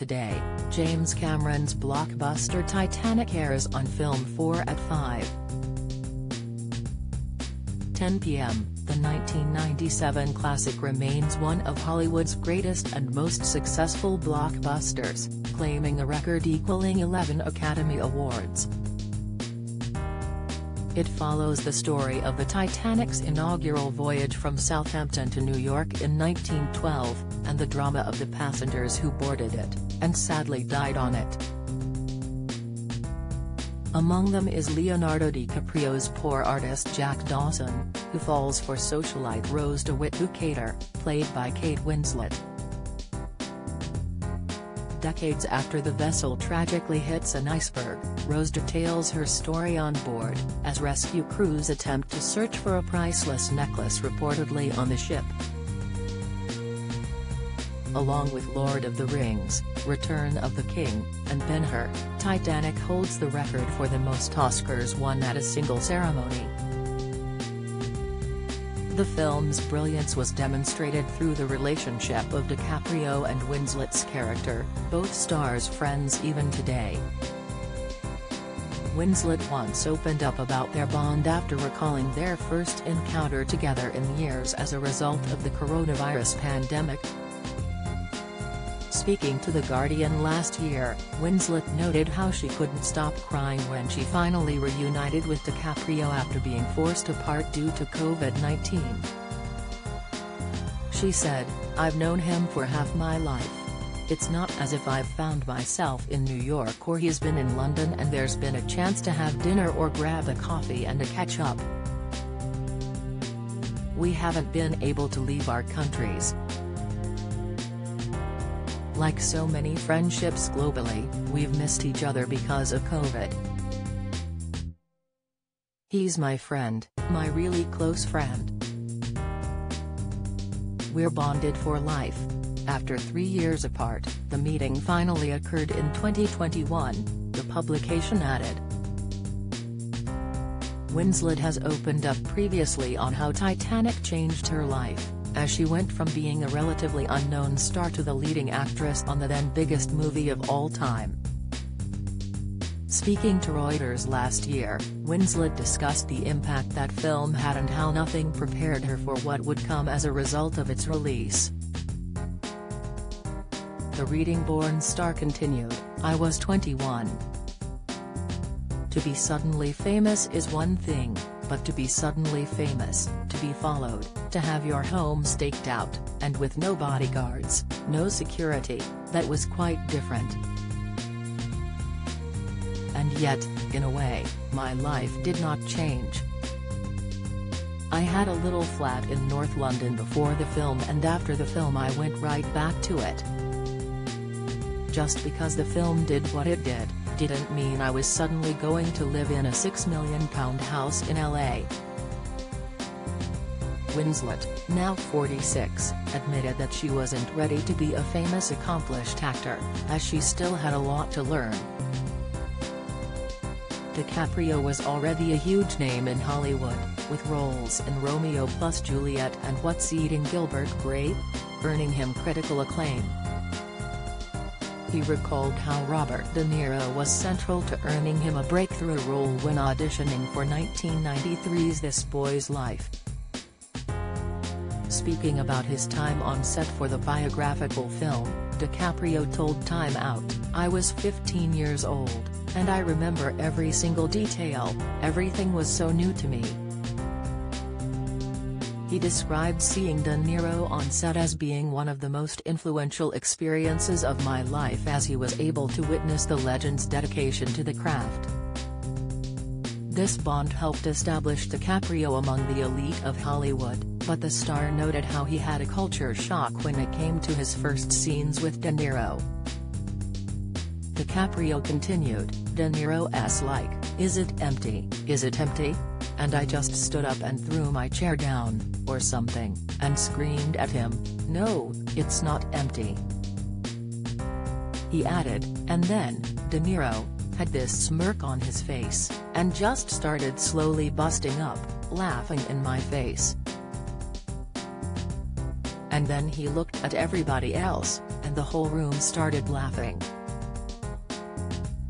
Today, James Cameron's blockbuster Titanic airs on Film 4 at 5. 10 p.m., the 1997 classic remains one of Hollywood's greatest and most successful blockbusters, claiming a record equaling 11 Academy Awards. It follows the story of the Titanic's inaugural voyage from Southampton to New York in 1912, and the drama of the passengers who boarded it, and sadly died on it. Among them is Leonardo DiCaprio's poor artist Jack Dawson, who falls for socialite Rose DeWitt Bukater, played by Kate Winslet decades after the vessel tragically hits an iceberg, Rose details her story on board, as rescue crews attempt to search for a priceless necklace reportedly on the ship. Along with Lord of the Rings, Return of the King, and Ben-Hur, Titanic holds the record for the most Oscars won at a single ceremony. The film's brilliance was demonstrated through the relationship of DiCaprio and Winslet's character, both stars friends even today. Winslet once opened up about their bond after recalling their first encounter together in years as a result of the coronavirus pandemic, Speaking to The Guardian last year, Winslet noted how she couldn't stop crying when she finally reunited with DiCaprio after being forced apart due to COVID-19. She said, I've known him for half my life. It's not as if I've found myself in New York or he's been in London and there's been a chance to have dinner or grab a coffee and a catch up. We haven't been able to leave our countries, like so many friendships globally, we've missed each other because of COVID. He's my friend, my really close friend. We're bonded for life. After three years apart, the meeting finally occurred in 2021, the publication added. Winslet has opened up previously on how Titanic changed her life as she went from being a relatively unknown star to the leading actress on the then biggest movie of all time. Speaking to Reuters last year, Winslet discussed the impact that film had and how nothing prepared her for what would come as a result of its release. The Reading-born star continued, I was 21. To be suddenly famous is one thing, but to be suddenly famous, to be followed, to have your home staked out, and with no bodyguards, no security, that was quite different. And yet, in a way, my life did not change. I had a little flat in North London before the film and after the film I went right back to it. Just because the film did what it did, didn't mean I was suddenly going to live in a £6 million house in LA. Winslet, now 46, admitted that she wasn't ready to be a famous accomplished actor, as she still had a lot to learn. DiCaprio was already a huge name in Hollywood, with roles in Romeo plus Juliet and What's Eating Gilbert Grape, earning him critical acclaim. He recalled how Robert De Niro was central to earning him a breakthrough role when auditioning for 1993's This Boy's Life. Speaking about his time on set for the biographical film, DiCaprio told Time Out, I was 15 years old, and I remember every single detail, everything was so new to me. He described seeing De Niro on set as being one of the most influential experiences of my life as he was able to witness the legend's dedication to the craft. This bond helped establish DiCaprio among the elite of Hollywood, but the star noted how he had a culture shock when it came to his first scenes with De Niro. DiCaprio continued, De Niro's like, is it empty, is it empty? And I just stood up and threw my chair down, or something, and screamed at him, no, it's not empty. He added, and then, De Niro, had this smirk on his face, and just started slowly busting up, laughing in my face. And then he looked at everybody else, and the whole room started laughing.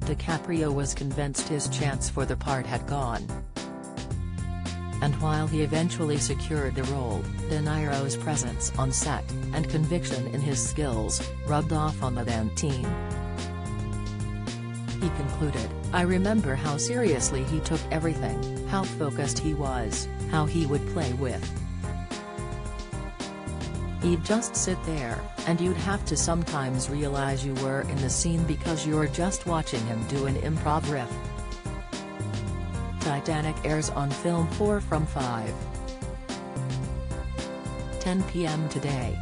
DiCaprio was convinced his chance for the part had gone. And while he eventually secured the role, De Niro's presence on set, and conviction in his skills, rubbed off on the then team. He concluded, I remember how seriously he took everything, how focused he was, how he would play with. He'd just sit there, and you'd have to sometimes realize you were in the scene because you're just watching him do an improv riff. Titanic airs on Film 4 from 5. 10 p.m. today.